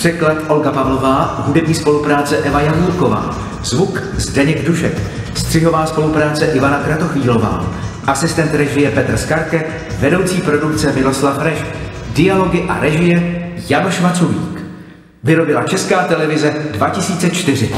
Překlad Olga Pavlová, hudební spolupráce Eva Janulková, zvuk Zdeněk Dušek, střihová spolupráce Ivana Kratochvílová, asistent režie Petr Skarke, vedoucí produkce Miloslav Reš, dialogy a režie Janoš Vaculík. Vyrobila Česká televize 2004.